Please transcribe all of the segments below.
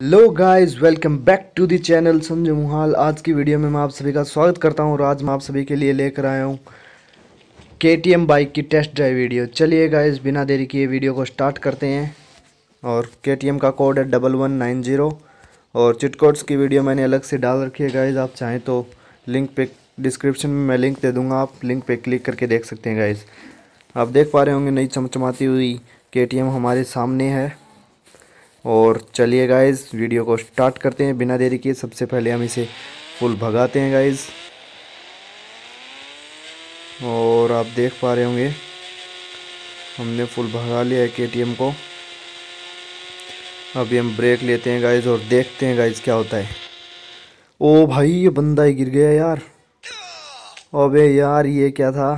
Hello guys welcome back to the channel Sanjay Muhal. आज की video में मैं आप सभी का स्वागत करता हूँ और आज मैं आप सभी के लिए लेकर आया हूँ के बाइक की टेस्ट ड्राइव वीडियो चलिए गाइस बिना देरी किए वीडियो को स्टार्ट करते हैं और के का कोड है डबल वन नाइन ज़ीरो और चिटकोड्स की वीडियो मैंने अलग से डाल रखी है गाइज़ आप चाहें तो लिंक पे डिस्क्रिप्शन में मैं लिंक दे दूँगा, आप लिंक पर क्लिक करके देख सकते हैं गाइज़ आप देख पा रहे होंगे, नई चमचमाती हुई के हमारे सामने है। और चलिए गाइज़ वीडियो को स्टार्ट करते हैं बिना देरी किए। सबसे पहले हम इसे फुल भगाते हैं गाइज़ और आप देख पा रहे होंगे, हमने फुल भगा लिया है के को। अभी हम ब्रेक लेते हैं गाइज़ और देखते हैं गाइज़ क्या होता है। ओ भाई, ये बंदा ही गिर गया यार। अबे यार, ये क्या था?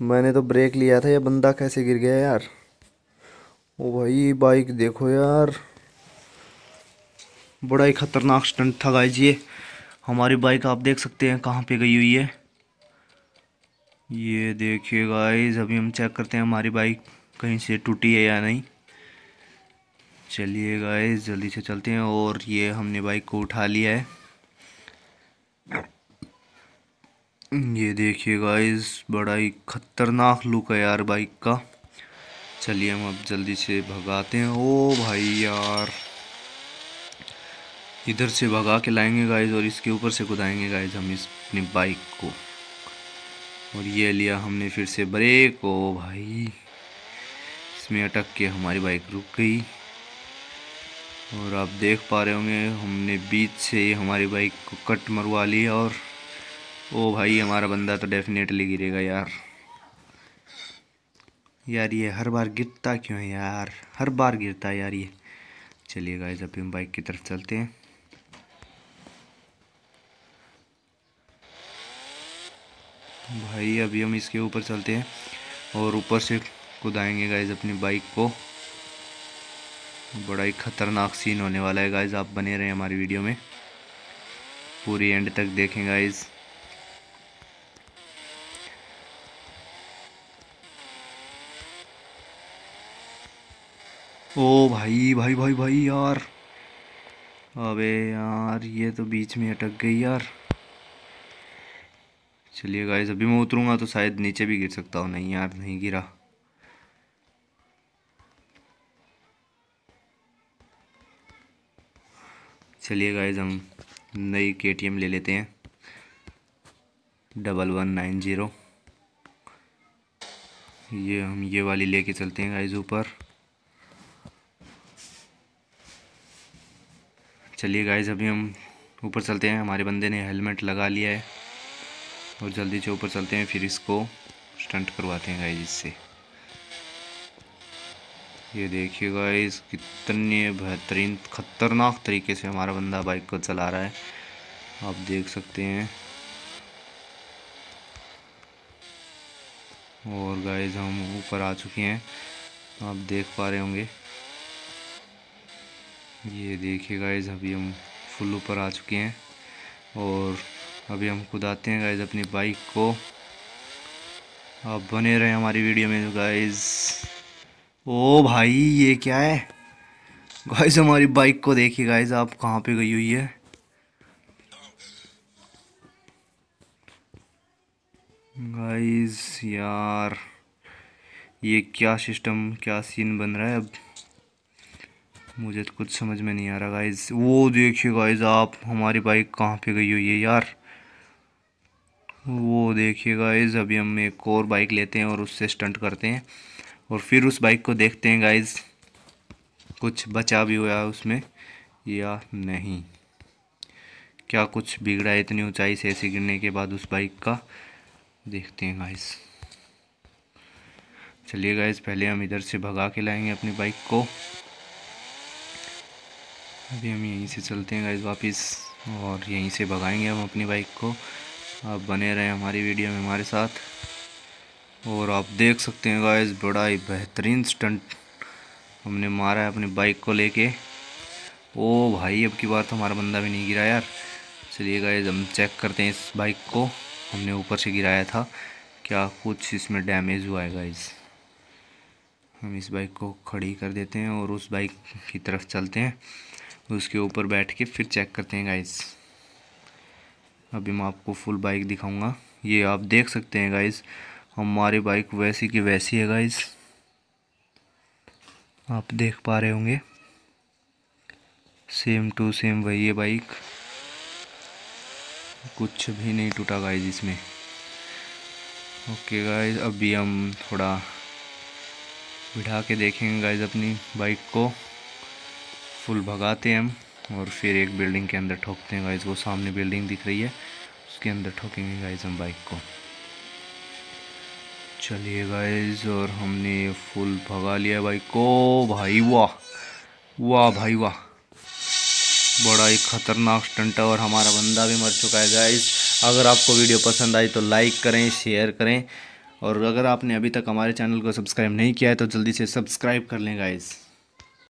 मैंने तो ब्रेक लिया था, ये बंदा कैसे गिर गया यार? ओ भाई बाइक देखो यार। बड़ा ही ख़तरनाक स्टंट था गाइज़ ये। हमारी बाइक आप देख सकते हैं कहाँ पे गई हुई है। ये देखिए गाइज़ अभी हम चेक करते हैं हमारी बाइक कहीं से टूटी है या नहीं। चलिए गाइज़ जल्दी से चलते हैं और ये हमने बाइक को उठा लिया है। ये देखिए गाइज़ बड़ा ही खतरनाक लुक है यार बाइक का। चलिए हम अब जल्दी से भगाते हैं। ओ भाई यार। इधर से भगा के लाएँगे गाइज़ और इसके ऊपर से कुदाएँगे गाइज़ हम इस अपनी बाइक को। और ये लिया हमने फिर से ब्रेक ओ भाई। इसमें अटक के हमारी बाइक रुक गई। और आप देख पा रहे होंगे हमने बीच से हमारी बाइक को कट मरवा लिया और ओ भाई हमारा बंदा तो डेफिनेटली गिरेगा यार। यार ये हर बार गिरता क्यों है यार? हर बार गिरता है यार ये। चलिए गाइस अभी हम बाइक की तरफ़ चलते हैं। भाई, अभी हम इसके ऊपर चलते हैं और ऊपर से कुदाएँगे गाइज़ अपनी बाइक को। बड़ा ही ख़तरनाक सीन होने वाला है गाइज़ आप बने रहे हमारी वीडियो में। पूरी एंड तक देखें गाइज़ ओ भाई भाई भाई भाई यार। अबे यार, ये तो बीच में अटक गई यार। चलिए गाइस अभी मैं उतरूँगा तो शायद नीचे भी गिर सकता हूँ। नहीं यार, नहीं गिरा। चलिए गाइस हम नई के ले लेते हैं। डबल वन नाइन ज़ीरो ये हम ये वाली लेके चलते हैं गाइस ऊपर। चलिए गाइज़ अभी हम ऊपर चलते हैं। हमारे बंदे ने हेलमेट लगा लिया है। और जल्दी से ऊपर चलते हैं, फिर इसको स्टंट करवाते हैं गाइज़ इससे। ये देखिए गाइज़ कितने बेहतरीन, ख़तरनाक तरीके से हमारा बंदा बाइक को चला रहा है। आप देख सकते हैं। और गाइज़ हम ऊपर आ चुके हैं। आप देख पा रहे होंगे। ये देखिए गाइज़ अभी हम फुल ऊपर आ चुके हैं और अभी हम खुद आते हैं गाइज़ अपनी बाइक को। आप बने रहे हमारी वीडियो में गाइज़ ओ भाई, ये क्या है? गाइज़ हमारी बाइक को देखिए गाइज़ आप कहाँ पे गई हुई है? गाइज़ यार, ये क्या सिस्टम क्या सीन बन रहा है अब? मुझे तो कुछ समझ में नहीं आ रहा गाइज़ वो देखिए गाइज़ आप, हमारी बाइक कहाँ पे गई हुई है यार? वो देखिए गाइज़ अभी हम एक और बाइक लेते हैं और उससे स्टंट करते हैं। और फिर उस बाइक को देखते हैं गाइज़ कुछ बचा भी हुआ है उसमें या नहीं? क्या कुछ बिगड़ा है इतनी ऊंचाई से ऐसे गिरने के बाद उस बाइक का? देखते हैं गाइज़ चलिए गाइज़ पहले हम इधर से भगा के लाएँगे अपनी बाइक को। अभी हम यहीं से चलते हैं गाइज़ वापस, और यहीं से भगाएँगे हम अपनी बाइक को। आप बने रहें हमारी वीडियो में हमारे साथ। और आप देख सकते हैं गाइज़ बड़ा ही बेहतरीन स्टंट हमने मारा है अपनी बाइक को लेके। ओ भाई, अब की बार तो हमारा बंदा भी नहीं गिरा यार। चलिए गाइज़ हम चेक करते हैं इस बाइक को। हमने ऊपर से गिराया था। क्या कुछ इसमें डैमेज हुआ है गाइज़ हम इस बाइक को खड़ी कर देते हैं और उस बाइक की तरफ़ चलते हैं। उसके ऊपर बैठ के फिर चेक करते हैं गाइस अभी मैं आपको फुल बाइक दिखाऊँगा। ये आप देख सकते हैं गाइस हमारी बाइक वैसी की वैसी है गाइस आप देख पा रहे होंगे। सेम टू सेम वही है बाइक कुछ भी नहीं टूटा गाइस इसमें। ओके गाइस अभी हम थोड़ा बिठा के देखेंगे गाइस अपनी बाइक को। फुल भगाते हैं हम और फिर एक बिल्डिंग के अंदर ठोकते हैं गाइज़ वो सामने बिल्डिंग दिख रही है, उसके अंदर ठोकेंगे गाइज़ हम बाइक को। चलिए गाइज़ और हमने फुल भगा लिया बाइक को। भाई वाह वाह भाई वाह। बड़ा ही ख़तरनाक स्टंट है और हमारा बंदा भी मर चुका है गाइज़ अगर आपको वीडियो पसंद आई तो लाइक करें शेयर करें। और अगर आपने अभी तक हमारे चैनल को सब्सक्राइब नहीं किया है तो जल्दी से सब्सक्राइब कर लें गाइस